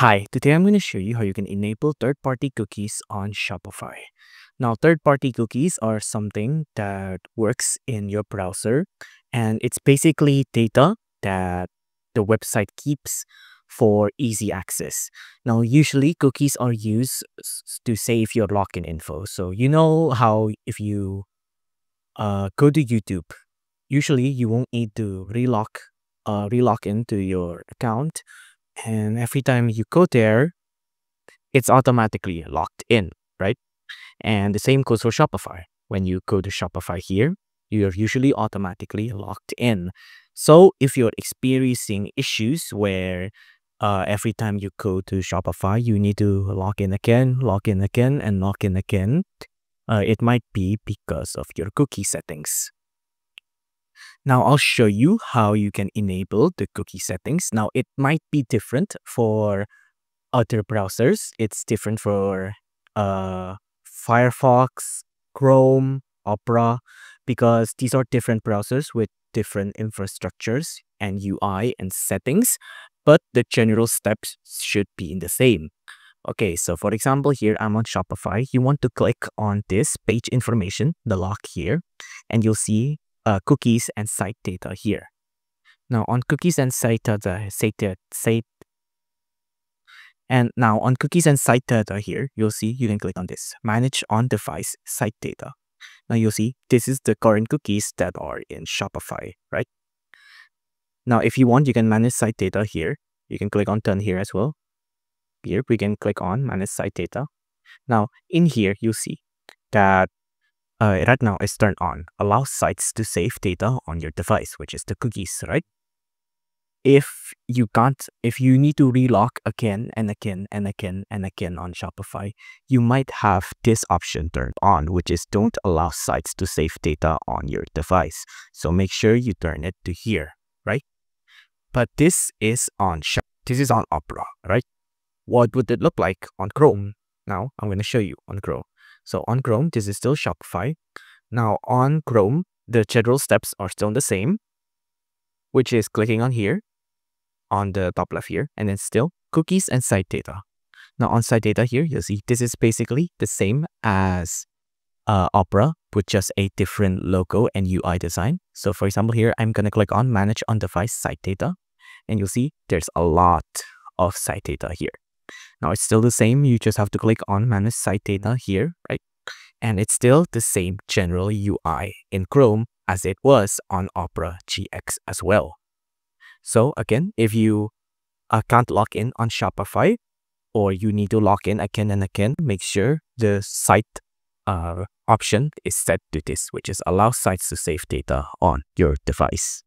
Hi, today I'm going to show you how you can enable third-party cookies on Shopify. Now, third-party cookies are something that works in your browser and it's basically data that the website keeps for easy access. Now, usually cookies are used to save your login info. So you know how if you uh, go to YouTube, usually you won't need to relog uh, relog into your account and every time you go there, it's automatically locked in, right? And the same goes for Shopify. When you go to Shopify here, you're usually automatically locked in. So if you're experiencing issues where uh, every time you go to Shopify, you need to log in again, log in again, and log in again, uh, it might be because of your cookie settings. Now I'll show you how you can enable the cookie settings. Now it might be different for other browsers. It's different for uh, Firefox, Chrome, Opera, because these are different browsers with different infrastructures and UI and settings, but the general steps should be in the same. Okay, so for example, here I'm on Shopify. You want to click on this page information, the lock here, and you'll see uh, cookies and site data here. Now on cookies and site data, site, data- site and now on cookies and site data here, you'll see you can click on this manage on device site data. Now you'll see this is the current cookies that are in Shopify, right? Now if you want, you can manage site data here. You can click on done here as well. Here we can click on manage site data. Now in here, you see that uh, right now is turned on. Allow sites to save data on your device, which is the cookies, right? If you can't, if you need to relog again and again and again and again on Shopify, you might have this option turned on, which is don't allow sites to save data on your device. So make sure you turn it to here, right? But this is on Shop. This is on Opera, right? What would it look like on Chrome? Now I'm going to show you on Chrome. So on Chrome, this is still Shopify. Now on Chrome, the general steps are still the same, which is clicking on here on the top left here, and then still cookies and site data. Now on site data here, you'll see this is basically the same as uh, Opera with just a different logo and UI design. So for example, here I'm going to click on manage on device site data, and you'll see there's a lot of site data here. Now it's still the same. You just have to click on manage site data here, right? And it's still the same general UI in Chrome as it was on Opera GX as well. So again, if you uh, can't log in on Shopify or you need to log in again and again, make sure the site uh, option is set to this, which is allow sites to save data on your device.